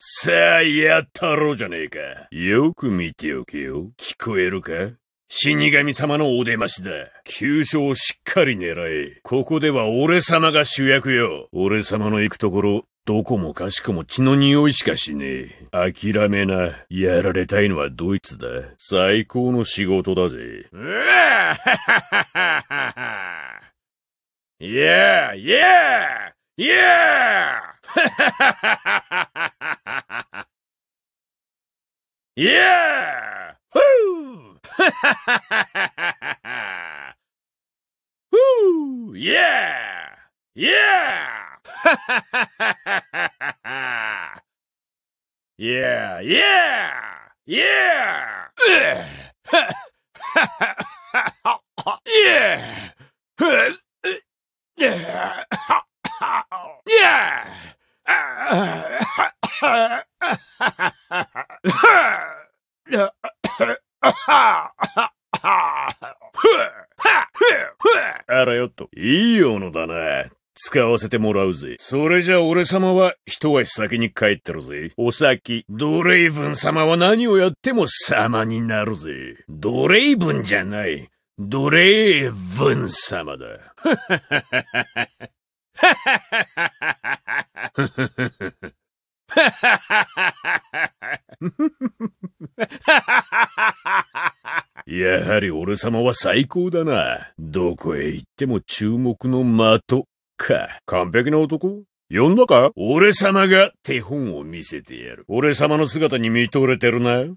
さあ、やったろうじゃねえか。よく見ておけよ。聞こえるか？死神様のお出ましだ。急所をしっかり狙え。ここでは俺様が主役よ。俺様の行くところ、どこもかしこも血の匂いしかしねえ。諦めな。やられたいのはドイツだ？最高の仕事だぜ。うわぁははははははいやいやいやい や Woo! Woo! Yeah! Yeah! yeah! Yeah! Yeah! yeah! Yeah! あらよっと。いいものだな。使わせてもらうぜ。それじゃ俺様は一足先に帰ってるぜ。お先。ドレイブン様は何をやっても様になるぜ。ドレイブンじゃない。ドレイブン様だ。やはり俺様は最高だな。どこへ行っても注目の的か。完璧な男？呼んだか？俺様が手本を見せてやる。俺様の姿に見とれてるな。嫉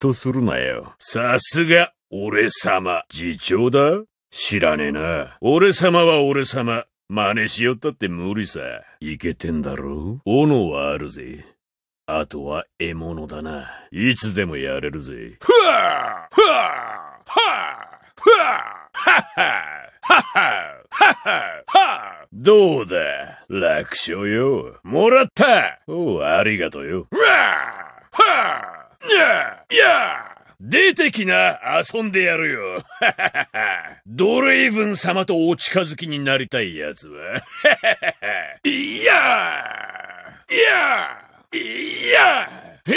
妬するなよ。さすが、俺様。次長だ知らねえな。俺様は俺様。真似しよったって無理さ。いけてんだろう？斧はあるぜ。あとは獲物だな。いつでもやれるぜ。ふわふわはふわははははははどうだ楽勝よ。もらったおう、あ。りがとうよ。わはにゃや出てきな遊んでやるよ。ドレイブン様とお近づきになりたいやつは。いやいやいやいや